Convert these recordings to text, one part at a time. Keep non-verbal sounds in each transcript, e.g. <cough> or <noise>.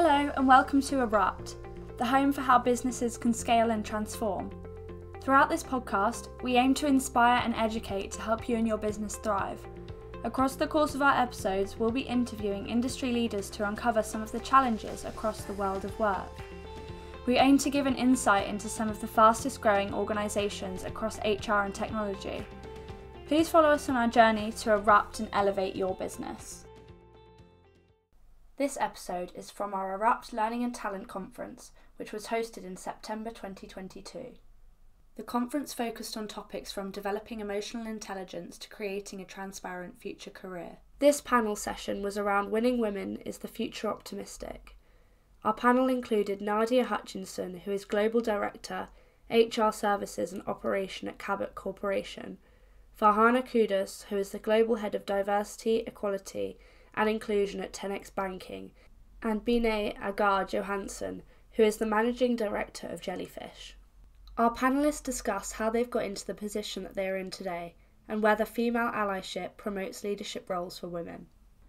Hello, and welcome to Erupt, the home for how businesses can scale and transform. Throughout this podcast, we aim to inspire and educate to help you and your business thrive. Across the course of our episodes, we'll be interviewing industry leaders to uncover some of the challenges across the world of work. We aim to give an insight into some of the fastest growing organisations across HR and technology. Please follow us on our journey to erupt and elevate your business. This episode is from our Erupt Learning and Talent Conference, which was hosted in September 2022. The conference focused on topics from developing emotional intelligence to creating a transparent future career. This panel session was around Winning Women is the Future Optimistic. Our panel included Nadia Hutchinson, who is Global Director, HR Services and Operation at Cabot Corporation, Farhana Kuddus, who is the Global Head of Diversity, Equality and Inclusion at 10x Banking, and Bine Aagaard Johanson, who is the Managing Director of Jellyfish. Our panelists discuss how they've got into the position that they are in today and whether female allyship promotes leadership roles for women.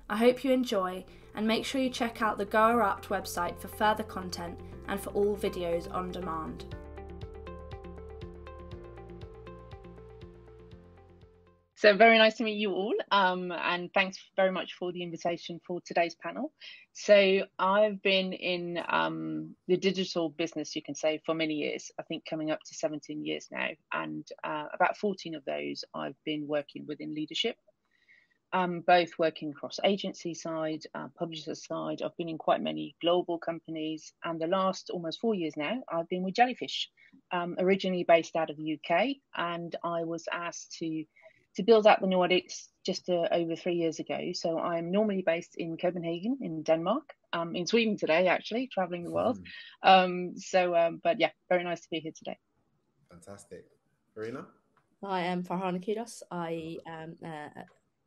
I hope you enjoy and make sure you check out the Go website for further content and for all videos on demand. So very nice to meet you all, um, and thanks very much for the invitation for today's panel. So I've been in um, the digital business, you can say, for many years. I think coming up to 17 years now, and uh, about 14 of those I've been working within leadership. Um, both working across agency side, uh, publisher side. I've been in quite many global companies, and the last almost four years now, I've been with Jellyfish, um, originally based out of the UK, and I was asked to to build out the Nordics just uh, over three years ago. So I'm normally based in Copenhagen in Denmark. Um, in Sweden today, actually, traveling the world. Mm. Um, so, um, but yeah, very nice to be here today. Fantastic. Farina? I am Farhana Kuddus. I um, uh,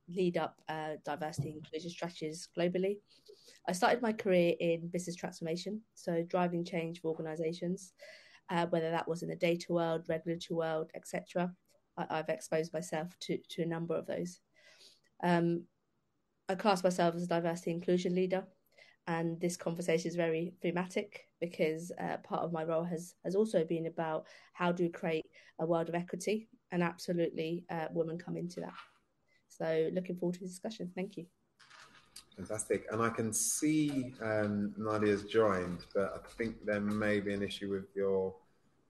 lead up uh, diversity and inclusion strategies globally. I started my career in business transformation, so driving change for organizations, uh, whether that was in the data world, regulatory world, etc. I, have exposed myself to to a number of those. Um, I class myself as a diversity inclusion leader, and this conversation is very thematic because uh, part of my role has has also been about how do we create a world of equity, and absolutely, uh, women come into that. So, looking forward to the discussion. Thank you. Fantastic. And I can see um, Nadia's joined, but I think there may be an issue with your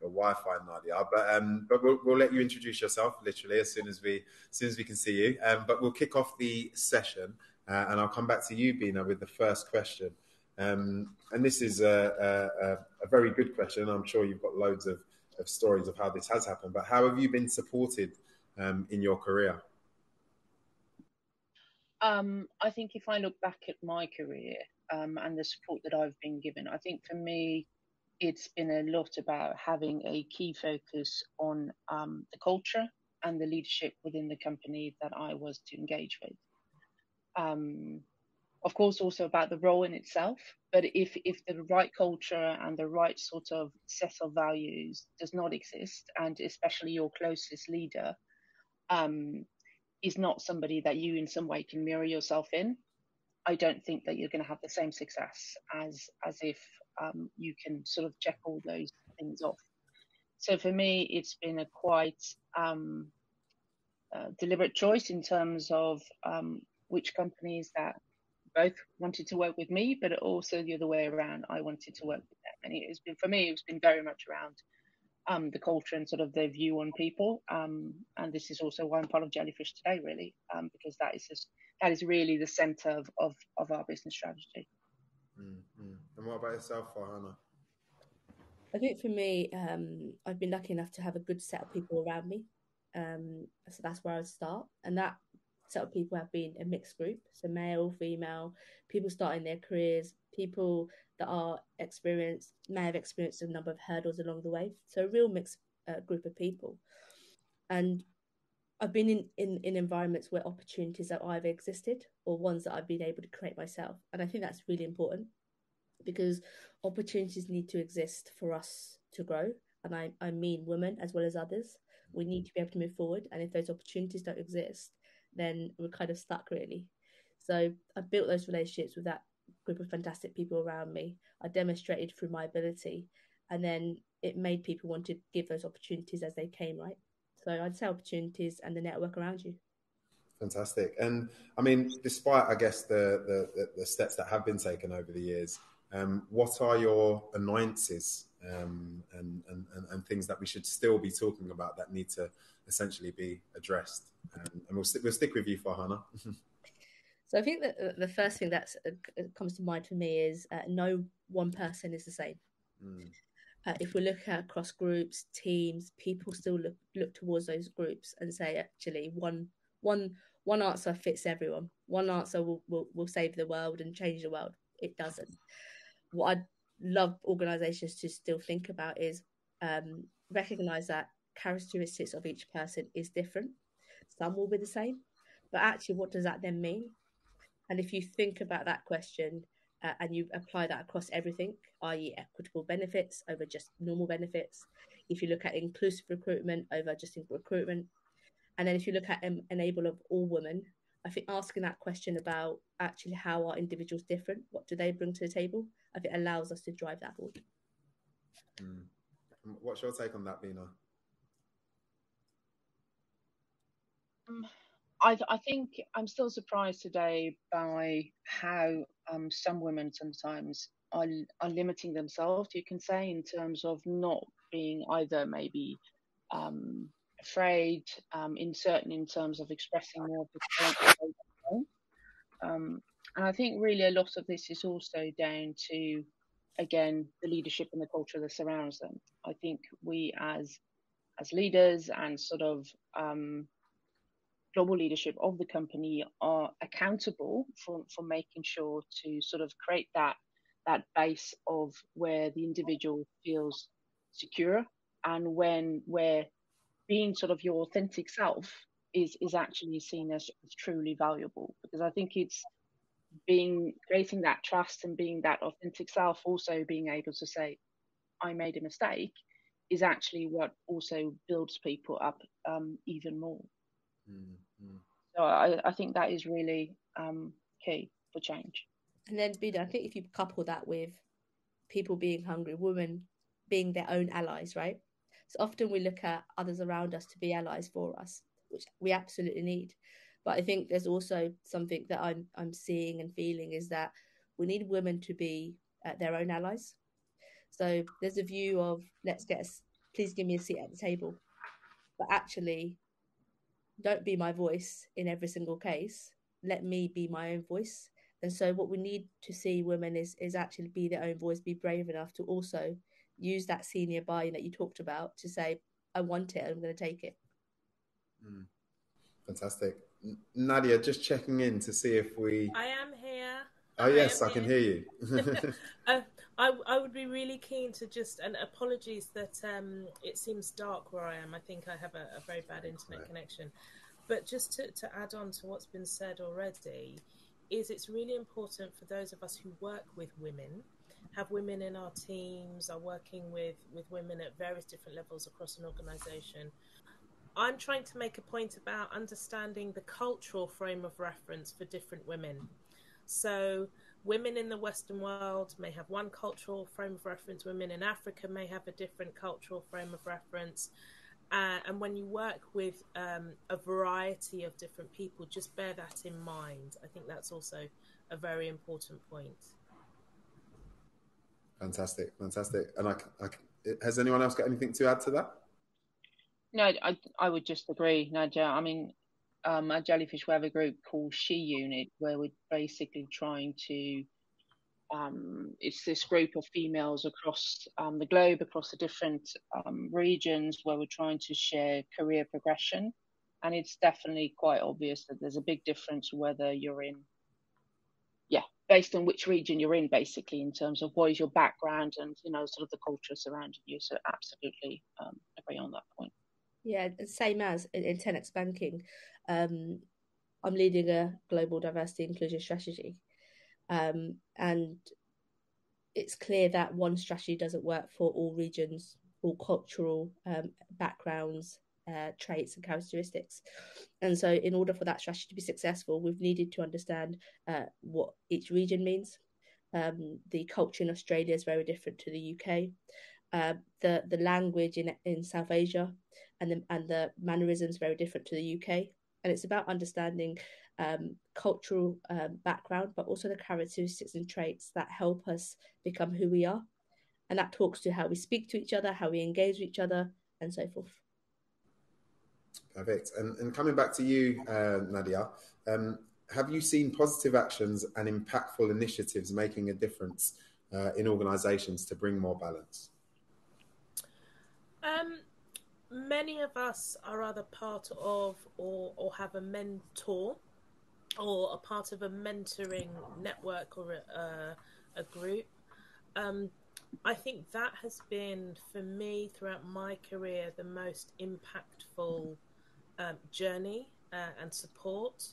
Wi-Fi, Nadia. But um, but we'll, we'll let you introduce yourself literally as soon as we as soon as we can see you. Um, but we'll kick off the session, uh, and I'll come back to you, Bina, with the first question. Um, and this is a, a, a, very good question. I'm sure you've got loads of, of stories of how this has happened. But how have you been supported um, in your career? Um, I think if I look back at my career um, and the support that I've been given, I think for me, it's been a lot about having a key focus on um, the culture and the leadership within the company that I was to engage with. Um, of course, also about the role in itself. But if if the right culture and the right sort of set of values does not exist, and especially your closest leader um, is not somebody that you in some way can mirror yourself in, I don't think that you're going to have the same success as as if um, you can sort of check all those things off. So for me, it's been a quite um, uh, deliberate choice in terms of um, which companies that both wanted to work with me, but also the other way around, I wanted to work with them. And it's been for me, it's been very much around um, the culture and sort of their view on people. Um, and this is also why I'm part of Jellyfish today, really, um, because that is just that is really the centre of, of, of our business strategy. Mm-hmm. And what about yourself, Farhana? I think for me, um, I've been lucky enough to have a good set of people around me. Um, so that's where I would start. And that set of people have been a mixed group. So male, female, people starting their careers, people that are experienced, may have experienced a number of hurdles along the way. So a real mixed uh, group of people. And I've been in, in, in environments where opportunities have either existed or ones that I've been able to create myself. And I think that's really important because opportunities need to exist for us to grow. And I, I mean women as well as others. We need mm-hmm. to be able to move forward. And if those opportunities don't exist, then we're kind of stuck really. So I built those relationships with that group of fantastic people around me. I demonstrated through my ability, and then it made people want to give those opportunities as they came, right? So I'd say opportunities and the network around you. Fantastic. And I mean, despite, I guess, the, the, the steps that have been taken over the years, um, what are your annoyances um, and, and, and, things that we should still be talking about that need to essentially be addressed? Um, and we'll, we'll stick with you, Farhana. <laughs> so I think that the first thing that uh, comes to mind for me is uh, no one person is the same. Mm. Uh, if we look at across groups, teams, people still look look towards those groups and say, actually, one one one answer fits everyone. One answer will, will, will save the world and change the world. It doesn't. What I'd love organisations to still think about is um, recognise that characteristics of each person is different. Some will be the same, but actually, what does that then mean? And if you think about that question, uh, and you apply that across everything, i.e., equitable benefits over just normal benefits. If you look at inclusive recruitment over just recruitment, and then if you look at um, enable of all women, I think asking that question about actually how are individuals different, what do they bring to the table, I think allows us to drive that forward. Mm. What's your take on that, Bina? Um, I, I, think I'm still surprised today by how um, some women sometimes are, are limiting themselves, you can say, in terms of not being either maybe um, afraid, um, in certain in terms of expressing more of the um, and I think really a lot of this is also down to, again, the leadership and the culture that surrounds them. I think we as as leaders and sort of um, global leadership of the company are accountable for, for making sure to sort of create that that base of where the individual feels secure and when where being sort of your authentic self is is actually seen as, as truly valuable because I think it's being creating that trust and being that authentic self also being able to say I made a mistake is actually what also builds people up um, even more. Mm-hmm. So I, I, think that is really um, key for change. And then, Bina, I think if you couple that with people being hungry, women being their own allies, right? So often we look at others around us to be allies for us, which we absolutely need. But I think there's also something that I'm I'm seeing and feeling is that we need women to be uh, their own allies. So there's a view of let's get us, please give me a seat at the table, but actually don't be my voice in every single case. Let me be my own voice. And so what we need to see women is is actually be their own voice, be brave enough to also use that senior buy-in that you talked about to say, I want it, I'm going to take it. Mm. Fantastic. Nadia, just checking in to see if we. I am here. Oh, yes, I, I can hear you. <laughs> <laughs> uh, I, I would be really keen to just, and apologies that um, it seems dark where I am. I think I have a, a very bad internet right. connection. But just to, to add on to what's been said already, is it's really important for those of us who work with women, have women in our teams, are working with, with women at various different levels across an organization. I'm trying to make a point about understanding the cultural frame of reference for different women. So, women in the Western world may have one cultural frame of reference, women in Africa may have a different cultural frame of reference. Uh, and when you work with um, a variety of different people, just bear that in mind. I think that's also a very important point. Fantastic, fantastic. And I, I, has anyone else got anything to add to that? No, I, I would just agree, Nadia. I mean, um, Jellyfish we have a group called She Unit where we're basically trying to. Um, it's this group of females across um, the globe, across the different um, regions, where we're trying to share career progression. And it's definitely quite obvious that there's a big difference whether you're in, yeah, based on which region you're in, basically, in terms of what is your background and, you know, sort of the culture surrounding you. So, absolutely um, agree on that point. Yeah, same as in, 10x Banking. Um, I'm leading a global diversity inclusion strategy. Um, and it's clear that one strategy doesn't work for all regions, all cultural um, backgrounds, uh, traits, and characteristics. And so, in order for that strategy to be successful, we've needed to understand uh, what each region means. Um, the culture in Australia is very different to the UK. Uh, the the language in in South Asia and the and the mannerisms very different to the UK. And it's about understanding um, cultural um, background, but also the characteristics and traits that help us become who we are. And that talks to how we speak to each other, how we engage with each other, and so forth. Perfect. And, and coming back to you, uh, Nadia, um, have you seen positive actions and impactful initiatives making a difference uh, in organisations to bring more balance? Um, many of us are either part of or, or have a mentor or a part of a mentoring network or a, a group. Um, I think that has been, for me, throughout my career, the most impactful um, journey uh, and support.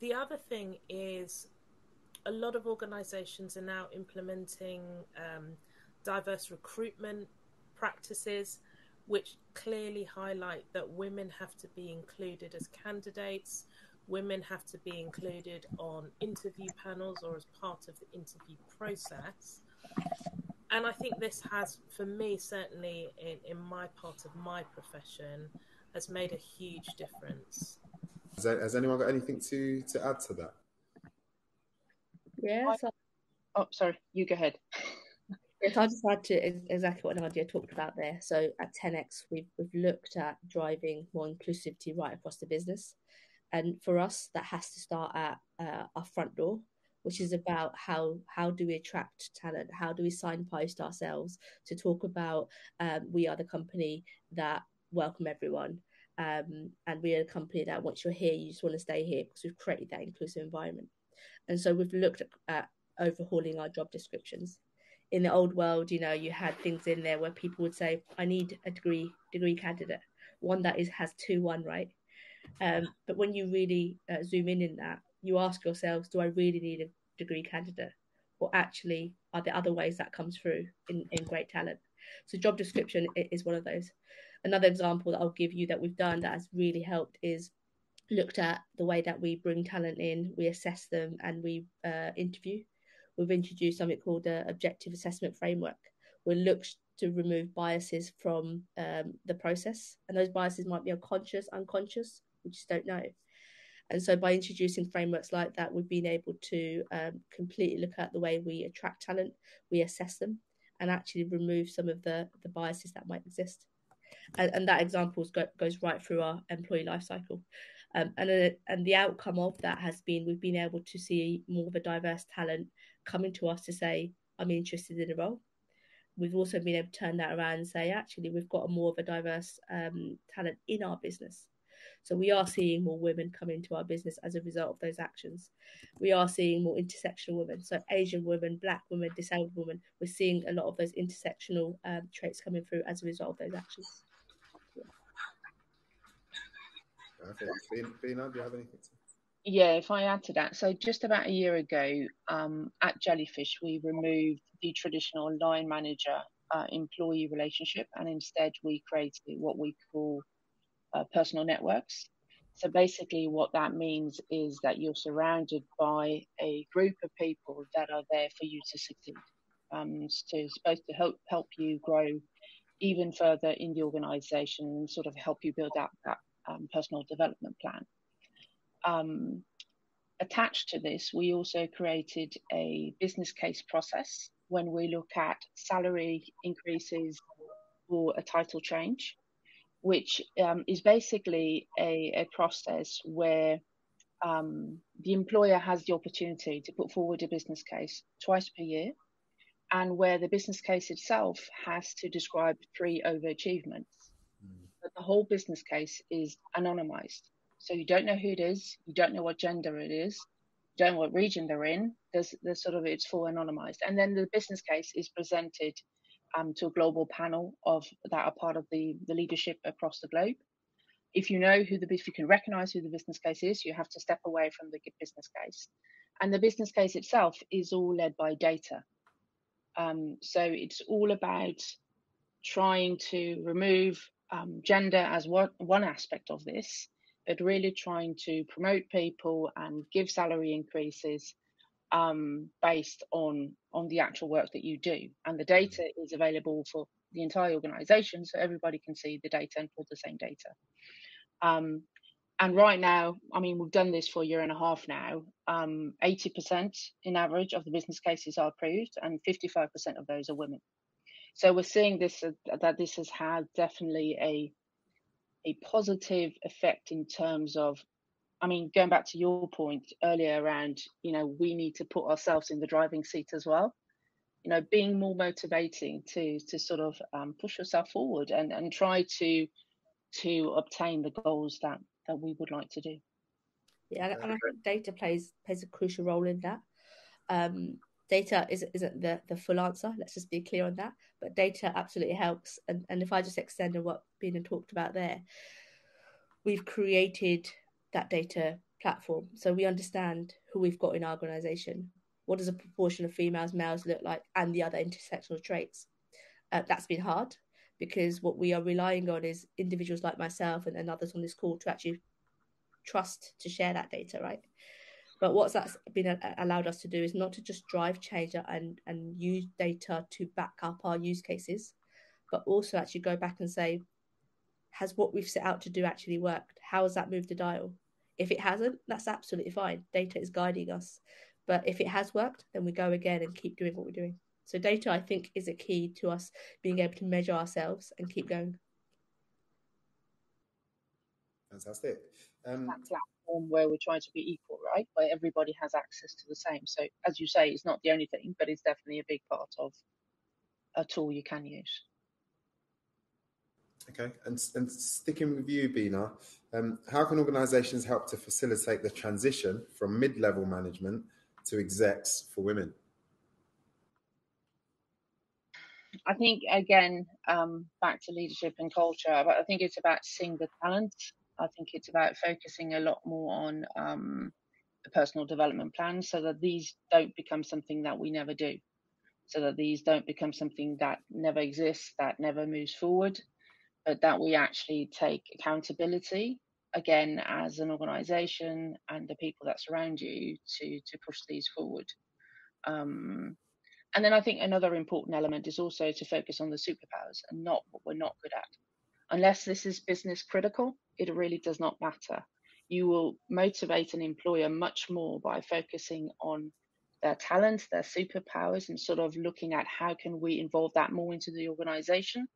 The other thing is a lot of organizations are now implementing um, diverse recruitment practices, which clearly highlight that women have to be included as candidates, women have to be included on interview panels or as part of the interview process. And I think this has, for me, certainly in, in my part of my profession, has made a huge difference. Has, has anyone got anything to, to add to that? Yes. So, oh, sorry. You go ahead. Yes, I just add to exactly what Nadia talked about there. So at 10x, we've, we've looked at driving more inclusivity right across the business. And for us, that has to start at uh, our front door, which is about how how do we attract talent? How do we signpost ourselves to talk about um, we are the company that welcome everyone. Um, and we are a company that once you're here, you just want to stay here because we've created that inclusive environment. And so we've looked at, at overhauling our job descriptions. In the old world, you know, you had things in there where people would say, "I need a degree degree candidate, one that is has two one right." Um, but when you really uh, zoom in in that, you ask yourselves, "Do I really need a degree candidate, or actually are there other ways that comes through in, in great talent?" So job description is one of those. Another example that I'll give you that we've done that has really helped is looked at the way that we bring talent in, we assess them, and we uh, interview. We've introduced something called the objective assessment framework. We look to remove biases from um, the process, and those biases might be unconscious, unconscious, we just don't know. And so, by introducing frameworks like that, we've been able to um, completely look at the way we attract talent, we assess them, and actually remove some of the, the biases that might exist and, and that example go, goes right through our employee life cycle. Um, and uh, and the outcome of that has been we've been able to see more of a diverse talent coming to us to say I'm interested in a role. We've also been able to turn that around and say actually we've got a more of a diverse um, talent in our business. So we are seeing more women come into our business as a result of those actions. We are seeing more intersectional women, so Asian women, Black women, disabled women. We're seeing a lot of those intersectional um, traits coming through as a result of those actions. Perfect. Bina, do you have anything to yeah, if I add to that, so just about a year ago um, at Jellyfish, we removed the traditional line manager uh, employee relationship and instead we created what we call uh, personal networks. So basically, what that means is that you're surrounded by a group of people that are there for you to succeed. Um, to supposed to help help you grow even further in the organization and sort of help you build out that um, personal development plan. Um, attached to this, we also created a business case process when we look at salary increases or a title change, which um, is basically a, a process where um, the employer has the opportunity to put forward a business case twice per year, and where the business case itself has to describe three overachievements but the whole business case is anonymized. So you don't know who it is, you don't know what gender it is, you don't know what region they're in. There's, there's sort of it's full anonymized, and then the business case is presented um, to a global panel of that are part of the the leadership across the globe. If you know who the if you can recognize who the business case is, you have to step away from the business case, and the business case itself is all led by data. Um, so it's all about trying to remove um, gender as one, one aspect of this, but really trying to promote people and give salary increases um, based on on the actual work that you do, and the data is available for the entire organization, so everybody can see the data and pull the same data. Um, and right now, I mean, we've done this for a year and a half now. Um, 80% in average of the business cases are approved, and 55% of those are women. So we're seeing this uh, that this has had definitely a a positive effect in terms of I mean, going back to your point earlier around, you know, we need to put ourselves in the driving seat as well. You know, being more motivating to to sort of um, push yourself forward and and try to to obtain the goals that that we would like to do. Yeah, and I think data plays plays a crucial role in that. Um, data isn't, isn't the, the full answer. Let's just be clear on that. But data absolutely helps. And, and if I just extend on what Bina talked about there, we've created that data platform. So we understand who we've got in our organization. What does a proportion of females, males look like, and the other intersectional traits? Uh, that's been hard because what we are relying on is individuals like myself and, and others on this call to actually trust to share that data, right? But what's that's been allowed us to do is not to just drive change and, and use data to back up our use cases, but also actually go back and say, has what we've set out to do actually worked? How has that moved the dial? If it hasn't, that's absolutely fine. Data is guiding us. But if it has worked, then we go again and keep doing what we're doing. So data, I think, is a key to us being able to measure ourselves and keep going. Fantastic. Um, that platform where we're trying to be equal, right? Where everybody has access to the same. So, as you say, it's not the only thing, but it's definitely a big part of a tool you can use. Okay, and, and sticking with you, Bina, um, how can organisations help to facilitate the transition from mid-level management to execs for women? I think again, um, back to leadership and culture, I think it's about seeing the talent. I think it's about focusing a lot more on um, the personal development plan, so that these don't become something that we never do, so that these don't become something that never exists, that never moves forward, but that we actually take accountability again as an organization and the people that surround you to to push these forward. Um, and then i think another important element is also to focus on the superpowers and not what we're not good at. Unless this is business critical it really does not matter. You will motivate an employer much more by focusing on their talents their superpowers and sort of looking at how can we involve that more into the organization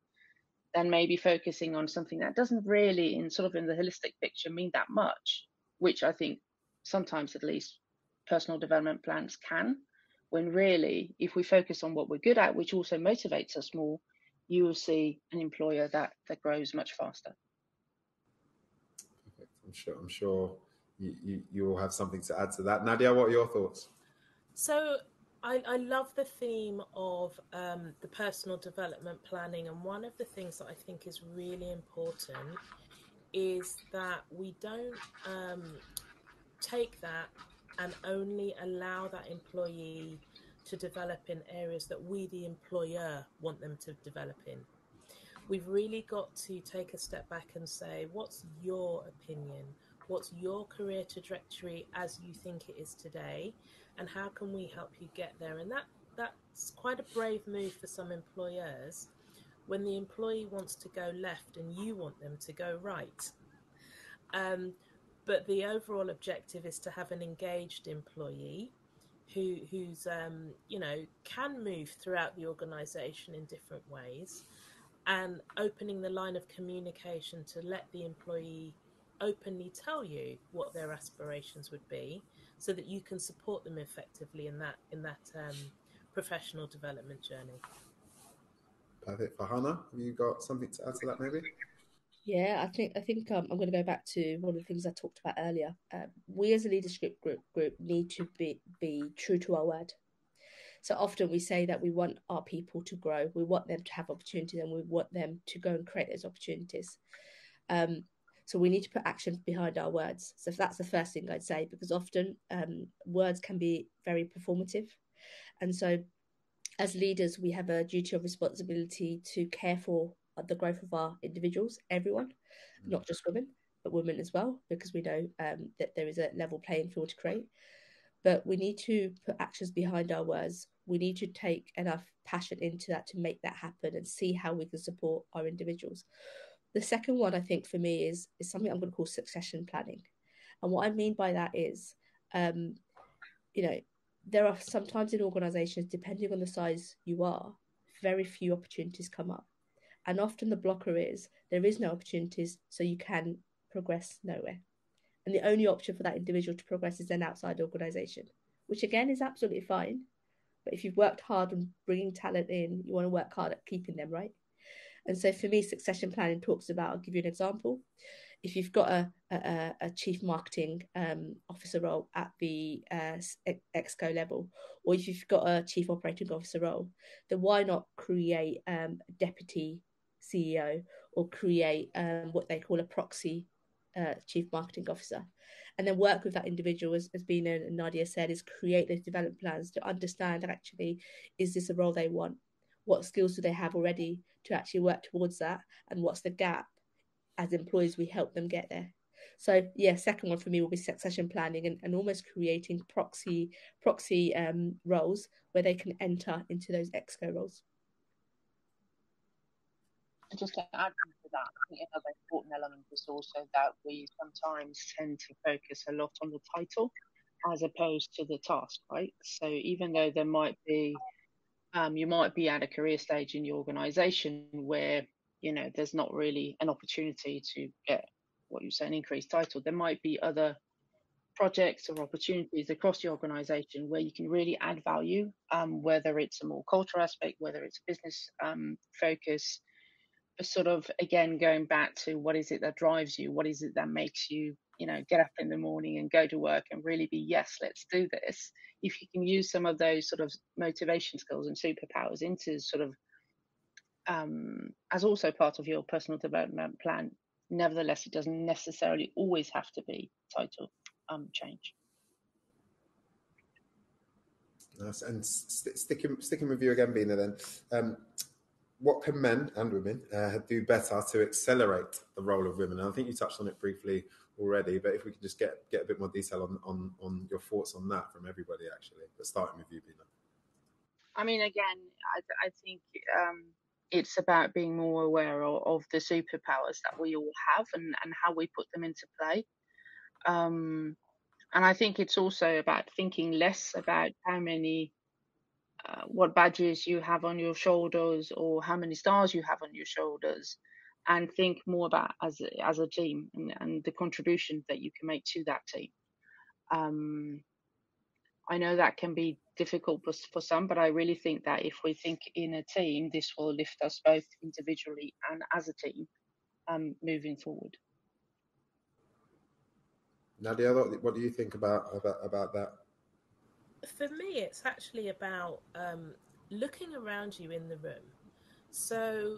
then maybe focusing on something that doesn't really, in sort of in the holistic picture, mean that much, which I think sometimes at least personal development plans can. When really, if we focus on what we're good at, which also motivates us more, you will see an employer that that grows much faster. Perfect. I'm sure. I'm sure you, you, you will have something to add to that. Nadia, what are your thoughts? So I, I love the theme of um, the personal development planning, and one of the things that I think is really important is that we don't um, take that and only allow that employee to develop in areas that we, the employer, want them to develop in. We've really got to take a step back and say, what's your opinion? What's your career trajectory as you think it is today? And how can we help you get there? And that that's quite a brave move for some employers when the employee wants to go left and you want them to go right. Um, but the overall objective is to have an engaged employee who who's um, you know can move throughout the organization in different ways and opening the line of communication to let the employee openly tell you what their aspirations would be so that you can support them effectively in that in that um, professional development journey. Perfect. Farhana, have you got something to add to that maybe? Yeah, I think I think um, I'm going to go back to one of the things I talked about earlier. Um, we as a leadership group group need to be be true to our word. So often we say that we want our people to grow, we want them to have opportunities, and we want them to go and create those opportunities. Um, so we need to put action behind our words. So that's the first thing I'd say, because often um, words can be very performative. And so as leaders, we have a duty of responsibility to care for the growth of our individuals, everyone, mm. not just women, but women as well, because we know um, that there is a level playing field to create. but we need to put actions behind our words. We need to take enough passion into that to make that happen and see how we can support our individuals. The second one, I think, for me is is something I'm going to call succession planning, and what I mean by that is, um, you know, there are sometimes in organisations, depending on the size you are, very few opportunities come up, and often the blocker is there is no opportunities, so you can progress nowhere. And the only option for that individual to progress is then outside organisation, which again is absolutely fine. But if you've worked hard on bringing talent in, you want to work hard at keeping them, right? And so for me, succession planning talks about, I'll give you an example. If you've got a, a, a chief marketing um, officer role at the uh, exco level, or if you've got a chief operating officer role, then why not create um, a deputy CEO or create um, what they call a proxy uh, chief marketing officer? And then work with that individual as, as Bina and Nadia said is create those development plans to understand actually is this a role they want? What skills do they have already to actually work towards that and what's the gap as employees we help them get there so yeah second one for me will be succession planning and, and almost creating proxy proxy um, roles where they can enter into those exco roles just to add to that, I think another important element is also that we sometimes tend to focus a lot on the title as opposed to the task, right? So even though there might be, um, you might be at a career stage in your organization where, you know, there's not really an opportunity to get what you say an increased title, there might be other projects or opportunities across the organization where you can really add value, um, whether it's a more cultural aspect, whether it's a business um, focus, sort of again going back to what is it that drives you what is it that makes you you know get up in the morning and go to work and really be yes let's do this if you can use some of those sort of motivation skills and superpowers into sort of um, as also part of your personal development plan nevertheless it doesn't necessarily always have to be title um, change Nice. And st- sticking sticking with you again, Bina. Then, um, what can men and women uh, do better to accelerate the role of women? And I think you touched on it briefly already, but if we could just get get a bit more detail on on, on your thoughts on that from everybody, actually. But starting with you, Bina. I mean, again, I, I think um, it's about being more aware of, of, the superpowers that we all have and, and how we put them into play. Um, and I think it's also about thinking less about how many what badges you have on your shoulders or how many stars you have on your shoulders and think more about as a, as a team and, and the contribution that you can make to that team um, I know that can be difficult for, for some, but I really think that if we think in a team, this will lift us both individually and as a team um, moving forward. Nadia, what do you think about about, about that? For me, it's actually about um, looking around you in the room. So,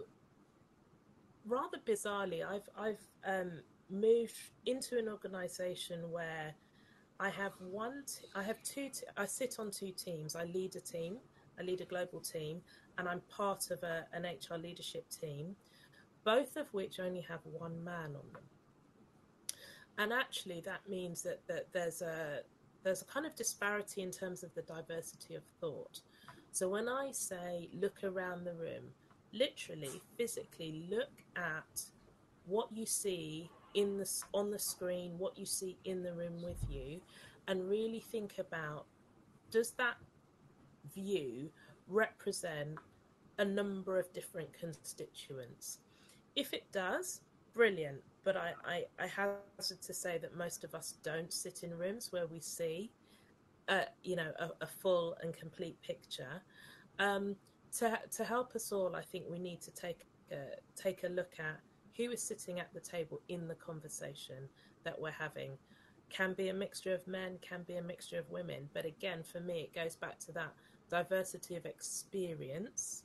rather bizarrely, I've I've um, moved into an organisation where I have one. T- I have two. T- I sit on two teams. I lead a team. I lead a global team, and I'm part of a, an HR leadership team, both of which only have one man on them. And actually, that means that, that there's a there's a kind of disparity in terms of the diversity of thought. So when I say look around the room, literally, physically look at what you see in the on the screen, what you see in the room with you, and really think about does that view represent a number of different constituents? If it does, brilliant but I, I, I hazard to say that most of us don't sit in rooms where we see, uh, you know, a, a, full and complete picture. Um, to to help us all, I think we need to take a, take a look at who is sitting at the table in the conversation that we're having. Can be a mixture of men, can be a mixture of women, but again, for me, it goes back to that diversity of experience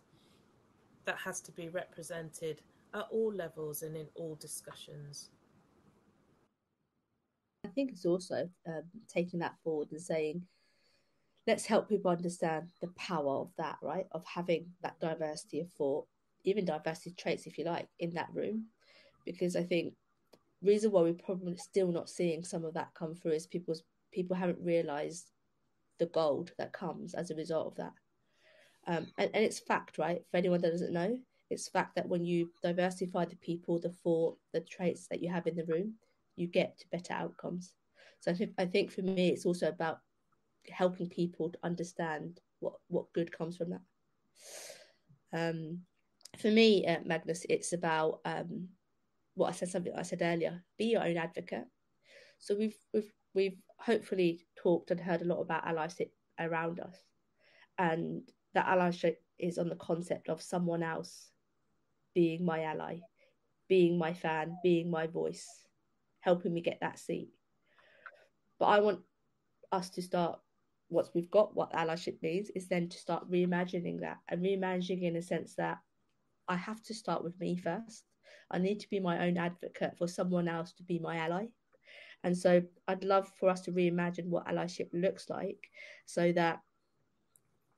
that has to be represented at all levels and in all discussions. I think it's also um, taking that forward and saying, let's help people understand the power of that, right? Of having that diversity of thought, even diversity traits, if you like, in that room. Because I think reason why we're probably still not seeing some of that come through is people's people haven't realised the gold that comes as a result of that. Um, and, and it's fact, right? For anyone that doesn't know, it's fact that when you diversify the people, the four, the traits that you have in the room, you get to better outcomes. So I think, I think for me, it's also about helping people to understand what, what good comes from that. Um, for me, uh, Magnus, it's about um, what I said. Something I said earlier: be your own advocate. So we've we've we've hopefully talked and heard a lot about allyship around us, and that allyship is on the concept of someone else being my ally, being my fan, being my voice, helping me get that seat. But I want us to start once we've got what allyship means is then to start reimagining that and reimagining in a sense that I have to start with me first. I need to be my own advocate for someone else to be my ally. And so I'd love for us to reimagine what allyship looks like so that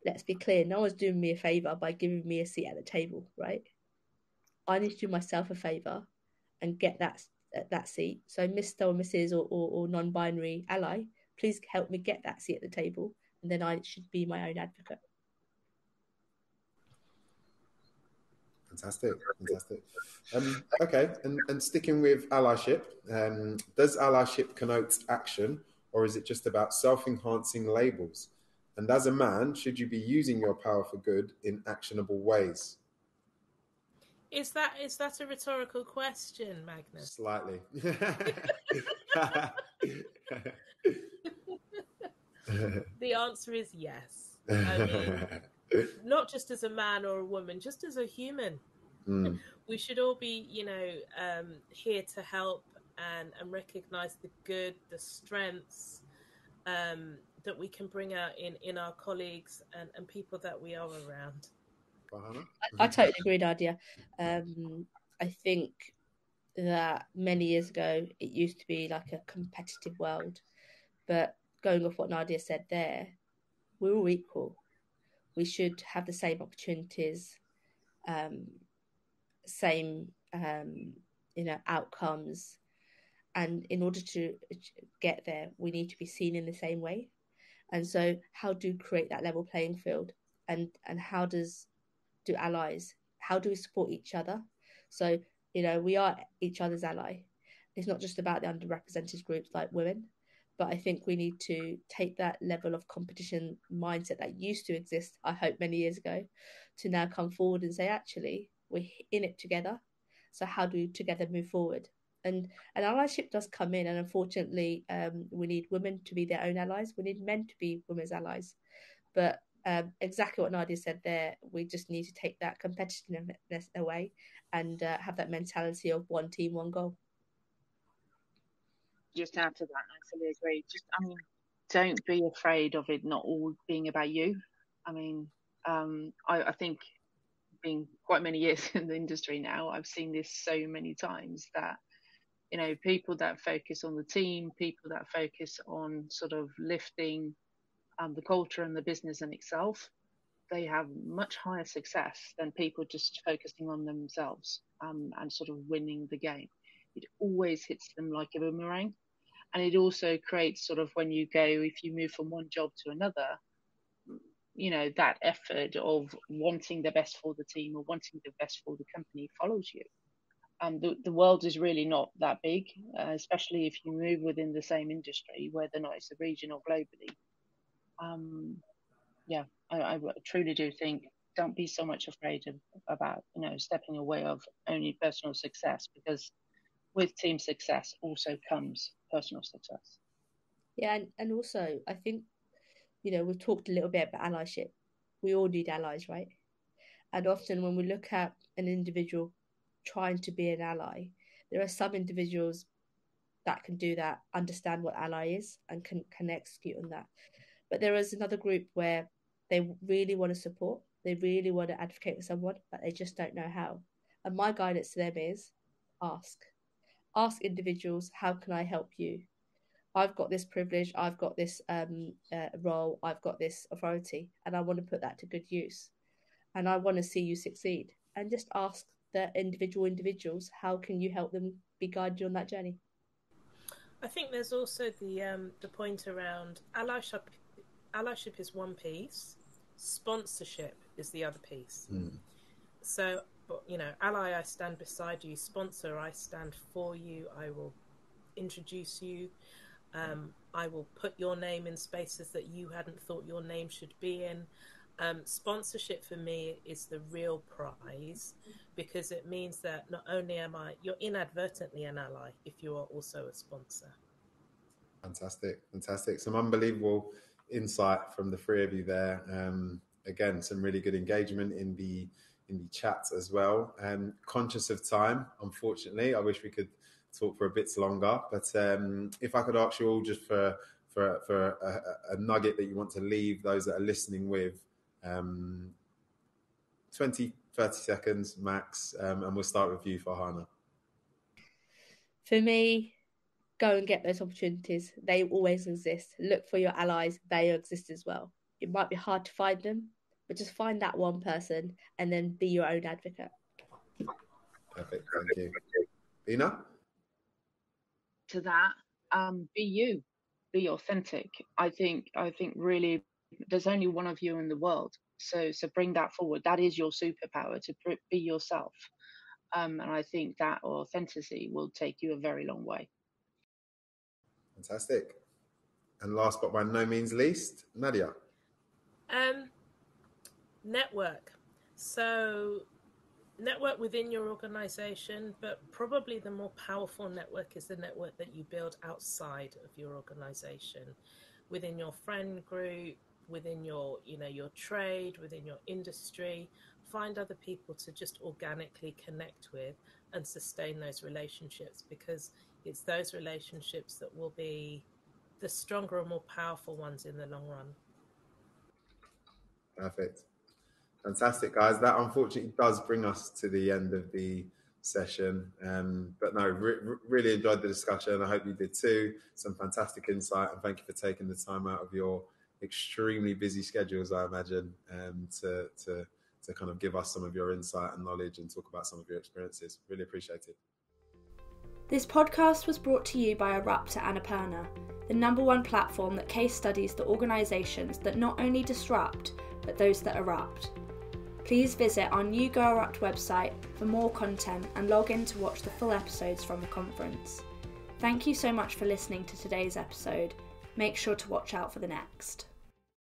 let's be clear, no one's doing me a favor by giving me a seat at the table, right? I need to do myself a favor and get that that seat. So Mr. or Mrs. or, or, or non-binary ally, please help me get that seat at the table, and then I should be my own advocate. Fantastic, fantastic. Um, okay, and, and sticking with allyship, um, does allyship connote action, or is it just about self-enhancing labels? And as a man, should you be using your power for good in actionable ways? Is that is that a rhetorical question, Magnus? Slightly. <laughs> the answer is yes. I mean, <laughs> not just as a man or a woman, just as a human. Mm. We should all be, you know, um, here to help and, and recognize the good, the strengths um, that we can bring out in, in our colleagues and, and people that we are around. I, I, totally agree, Nadia. Um, I think that many years ago it used to be like a competitive world, but going off what Nadia said there, we're all equal. We should have the same opportunities, um, same um, you know outcomes, and in order to get there, we need to be seen in the same way. And so, how do you create that level playing field, and and how does do allies? How do we support each other? So you know, we are each other's ally. It's not just about the underrepresented groups like women, but I think we need to take that level of competition mindset that used to exist, I hope, many years ago, to now come forward and say, actually, we're in it together. So how do we together move forward? And and allyship does come in, and unfortunately, um, we need women to be their own allies. We need men to be women's allies. But um, exactly what Nadia said there, we just need to take that competitiveness away and uh, have that mentality of one team, one goal just add to that, I fully agree. Just, I mean, don't be afraid of it not all being about you. I mean, um, I, I think being quite many years <laughs> in the industry now, I've seen this so many times that you know people that focus on the team, people that focus on sort of lifting um, the culture and the business in itself, they have much higher success than people just focusing on themselves um, and sort of winning the game. It always hits them like a boomerang. And it also creates sort of when you go if you move from one job to another you know that effort of wanting the best for the team or wanting the best for the company follows you. And the, the world is really not that big uh, especially if you move within the same industry whether or not it's a region or globally um, yeah I, I truly do think don't be so much afraid of, about you know stepping away of only personal success because with team success also comes personal success. Yeah, and, and also I think, you know, we've talked a little bit about allyship. We all need allies, right? And often when we look at an individual trying to be an ally, there are some individuals that can do that, understand what ally is, and can, can execute on that. But there is another group where they really want to support, they really want to advocate for someone, but they just don't know how. And my guidance to them is ask ask individuals, how can I help you? I've got this privilege, I've got this um, uh, role, I've got this authority, and I want to put that to good use. And I want to see you succeed. And just ask the individual individuals, how can you help them be guided on that journey? I think there's also the um, the point around allyship. Allyship is one piece, sponsorship is the other piece. Mm. So, you know, ally, I stand beside you. Sponsor, I stand for you. I will introduce you. Um, I will put your name in spaces that you hadn't thought your name should be in. Um, sponsorship for me is the real prize because it means that not only am I, you're inadvertently an ally if you are also a sponsor. Fantastic, fantastic. Some unbelievable insight from the three of you there. Um, again, some really good engagement in the in the chat as well. Um, conscious of time, unfortunately, I wish we could talk for a bit longer. But um, if I could ask you all just for for for a, a, nugget that you want to leave those that are listening with, um, 20, 30 seconds max, um, and we'll start with you, Farhana. For me, go and get those opportunities. They always exist. Look for your allies; they exist as well. It might be hard to find them, but just find that one person and then be your own advocate. Perfect. Thank you. Bine? To that, um, be you, be authentic. I think, I think really there's only one of you in the world. So, so bring that forward. That is your superpower to be yourself. Um, and I think that authenticity will take you a very long way. Fantastic. And last but by no means least, Nadia. Um, network. So, network within your organization, but probably the more powerful network is the network that you build outside of your organization, within your friend group, within your, you know, your trade, within your industry. Find other people to just organically connect with and sustain those relationships because it's those relationships that will be the stronger and more powerful ones in the long run. Perfect. Fantastic, guys. That unfortunately does bring us to the end of the session. Um, but no, re- really enjoyed the discussion. I hope you did too. Some fantastic insight, and thank you for taking the time out of your extremely busy schedules, I imagine, um, to, to, to kind of give us some of your insight and knowledge and talk about some of your experiences. Really appreciate it. This podcast was brought to you by Erupt at Annapurna, the number one platform that case studies the organisations that not only disrupt, but those that erupt. Please visit our new Go Erupt website for more content and log in to watch the full episodes from the conference. Thank you so much for listening to today's episode. Make sure to watch out for the next.